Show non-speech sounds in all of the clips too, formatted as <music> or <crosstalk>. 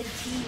Red team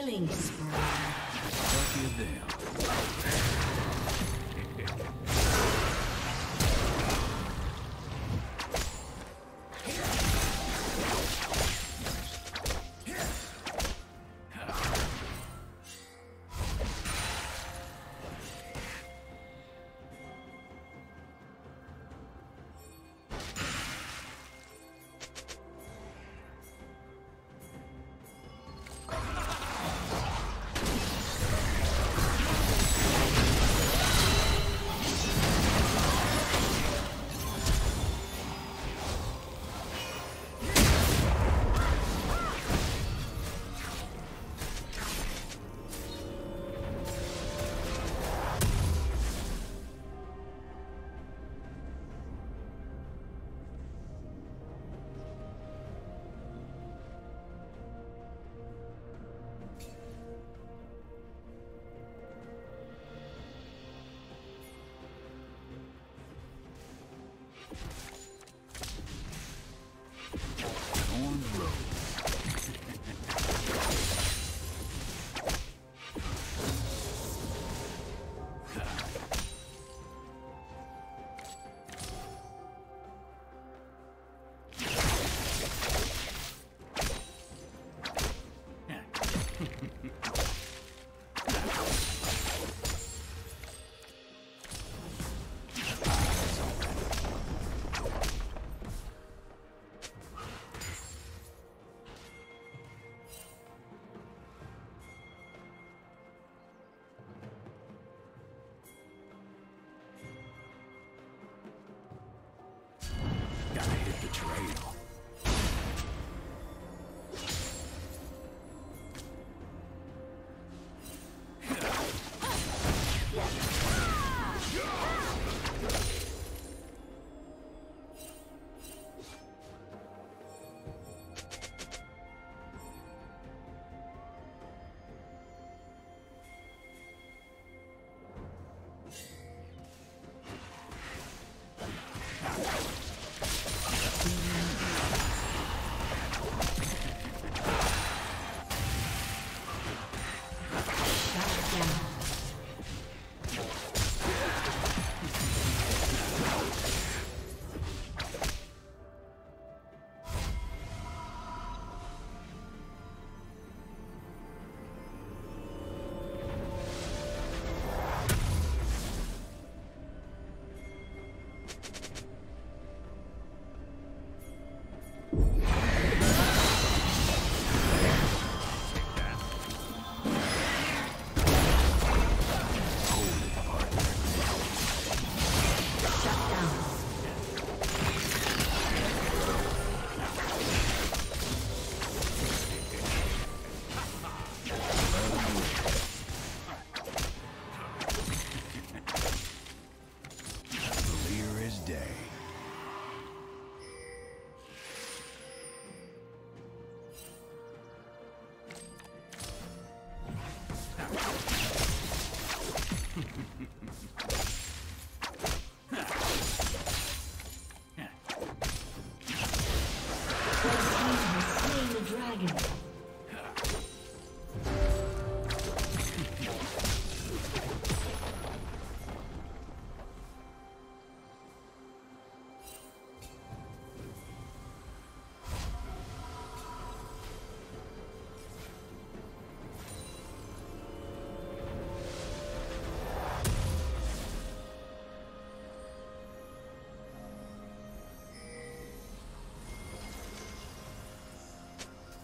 Killing spree. Them. On <laughs>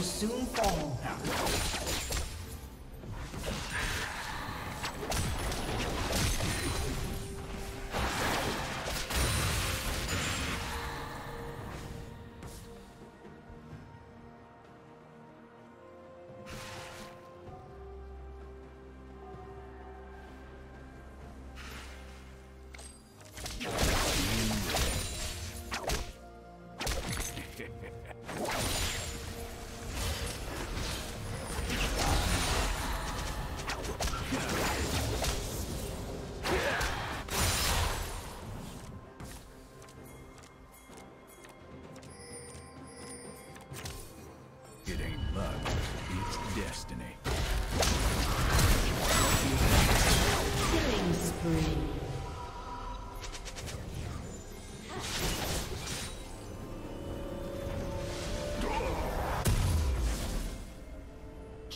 Will soon fall.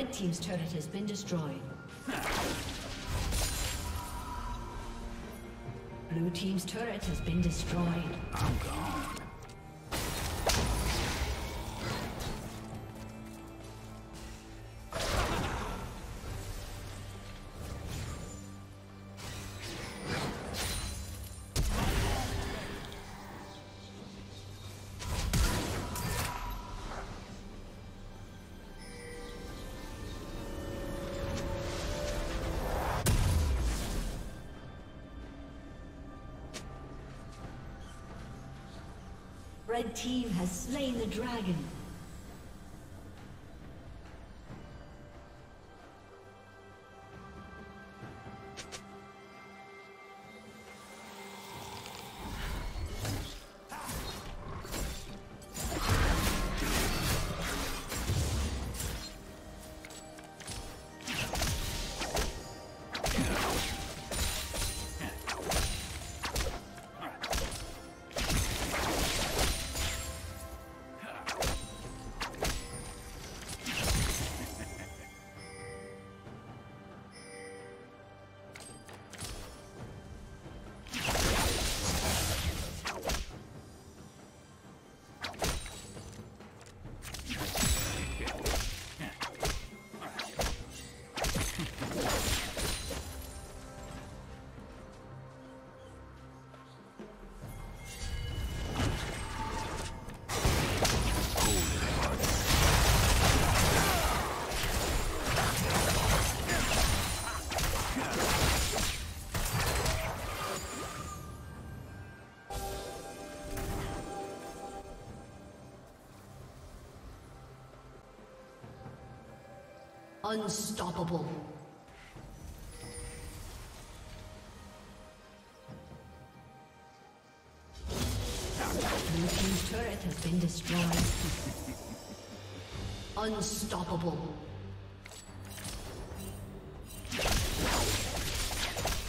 Red Team's turret has been destroyed. Blue Team's turret has been destroyed. I'm gone. Slain the dragon. Unstoppable. Blue Team's turret has been destroyed. <laughs> Unstoppable.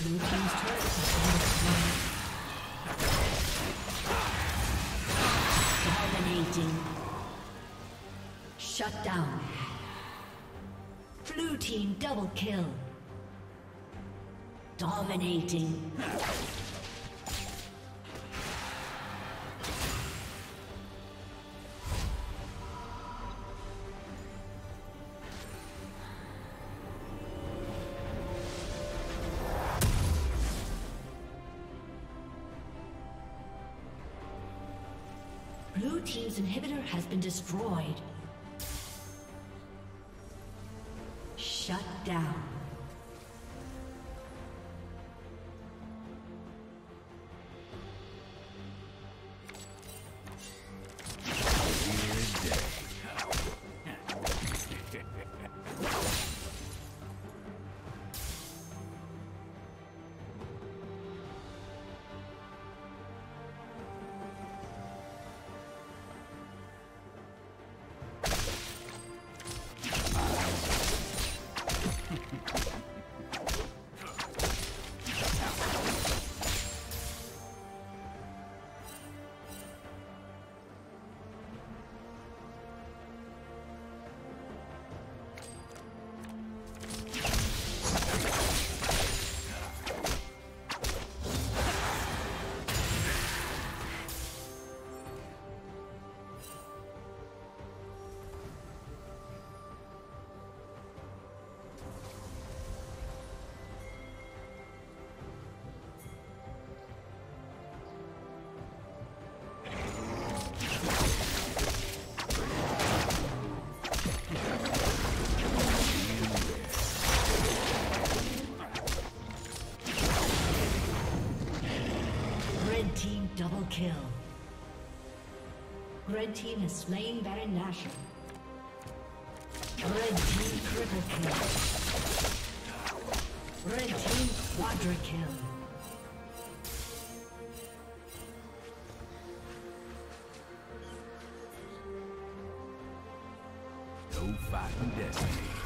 Blue Team's turret has been destroyed. Dominating. Shut down. Blue team double kill. Dominating. Blue team's inhibitor has been destroyed. Kill. Red team has slain Baron Nashor. Red team triple kill. Red team quadra kill. No fighting destiny.